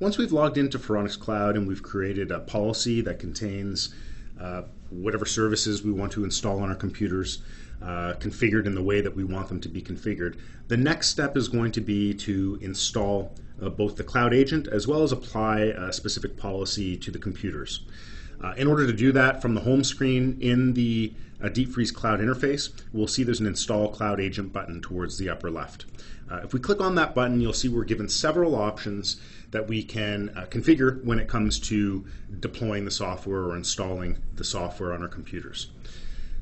Once we've logged into Faronics Cloud and we've created a policy that contains uh, whatever services we want to install on our computers, uh, configured in the way that we want them to be configured, the next step is going to be to install uh, both the Cloud Agent as well as apply a specific policy to the computers. Uh, in order to do that, from the home screen in the uh, Deep Freeze Cloud interface, we'll see there's an Install Cloud Agent button towards the upper left. Uh, if we click on that button, you'll see we're given several options that we can uh, configure when it comes to deploying the software or installing the software on our computers.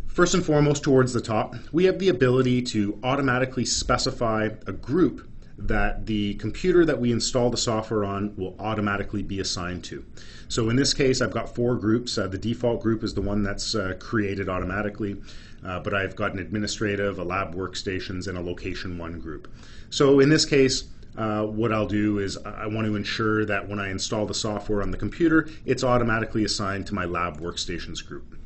First and foremost, towards the top, we have the ability to automatically specify a group that the computer that we install the software on will automatically be assigned to. So in this case, I've got four groups. Uh, the default group is the one that's uh, created automatically, uh, but I've got an administrative, a lab workstations, and a location one group. So in this case, uh, what I'll do is I want to ensure that when I install the software on the computer, it's automatically assigned to my lab workstations group.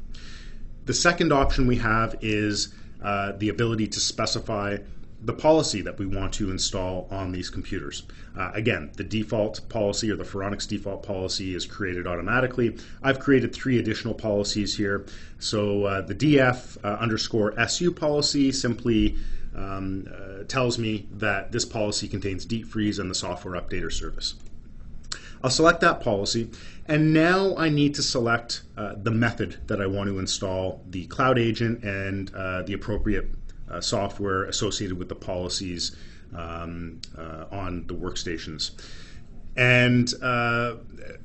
The second option we have is uh, the ability to specify the policy that we want to install on these computers. Uh, again, the default policy or the Faronics default policy is created automatically. I've created three additional policies here. So uh, the DF uh, underscore SU policy simply um, uh, tells me that this policy contains deep freeze and the software updater service. I'll select that policy, and now I need to select uh, the method that I want to install the cloud agent and uh, the appropriate uh, software associated with the policies um, uh, on the workstations. And uh,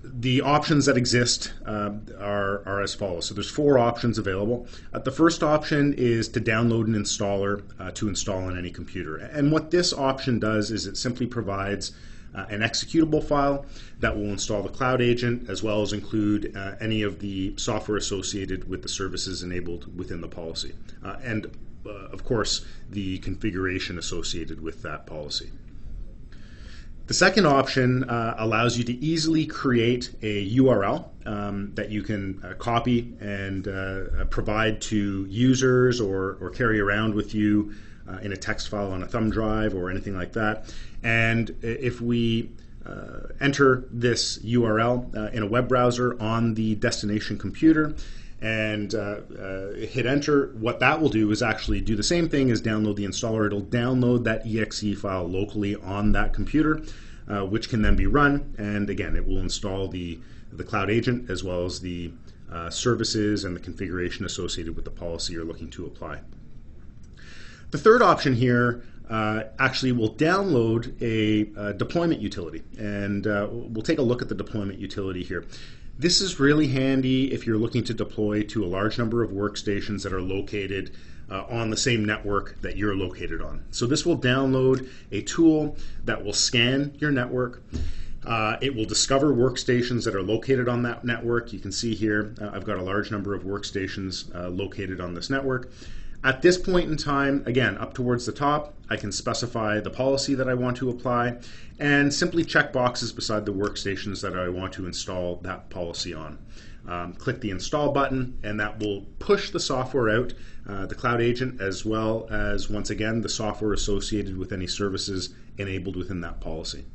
the options that exist uh, are, are as follows. So there's four options available. Uh, the first option is to download an installer uh, to install on any computer. And what this option does is it simply provides uh, an executable file that will install the cloud agent as well as include uh, any of the software associated with the services enabled within the policy. and of course, the configuration associated with that policy. The second option uh, allows you to easily create a URL um, that you can uh, copy and uh, uh, provide to users or, or carry around with you uh, in a text file on a thumb drive or anything like that. And if we uh, enter this URL in a web browser on the destination computer, and uh, uh, hit enter, what that will do is actually do the same thing as download the installer. It'll download that exe file locally on that computer, uh, which can then be run. And again, it will install the, the cloud agent as well as the uh, services and the configuration associated with the policy you're looking to apply. The third option here uh, actually will download a, deployment utility. And uh, we'll take a look at the deployment utility here. This is really handy if you're looking to deploy to a large number of workstations that are located uh, on the same network that you're located on. So this will download a tool that will scan your network. Uh, it will discover workstations that are located on that network. You can see here uh, I've got a large number of workstations uh, located on this network. At this point in time, again, up towards the top, I can specify the policy that I want to apply and simply check boxes beside the workstations that I want to install that policy on. Um, click the install button and that will push the software out, uh, the cloud agent, as well as, once again, the software associated with any services enabled within that policy.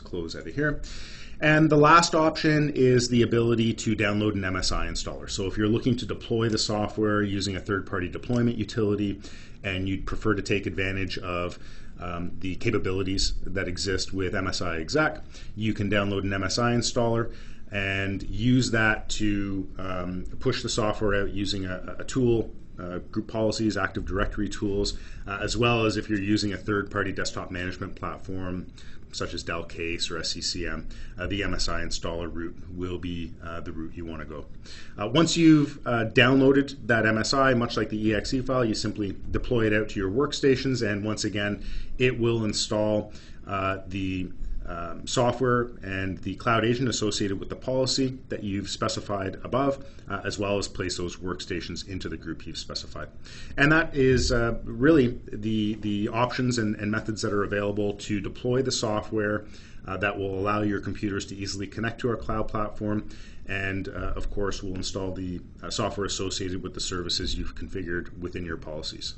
Close out of here. And the last option is the ability to download an MSI installer. So if you're looking to deploy the software using a third-party deployment utility and you'd prefer to take advantage of um, the capabilities that exist with MSI exec, you can download an MSI installer and use that to um, push the software out using a, a tool uh, group policies, Active Directory tools, uh, as well as if you're using a third party desktop management platform such as Dell KACE or SCCM, uh, the MSI installer route will be uh, the route you want to go. Uh, once you've uh, downloaded that MSI, much like the exe file, you simply deploy it out to your workstations, and once again, it will install the um, software and the cloud agent associated with the policy that you've specified above, uh, as well as place those workstations into the group you've specified. And that is uh, really the, the options and, and, methods that are available to deploy the software uh, that will allow your computers to easily connect to our cloud platform. And uh, of course, we'll install the uh, software associated with the services you've configured within your policies.